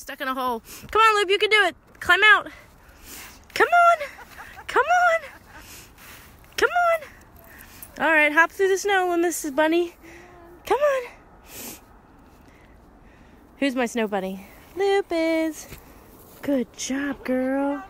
Stuck in a hole. Come on, Loop, you can do it. Climb out. Come on. Come on. Come on. All right, hop through the snow, Mrs. Bunny. Come on. Who's my snow bunny? Loop is. Good job, girl.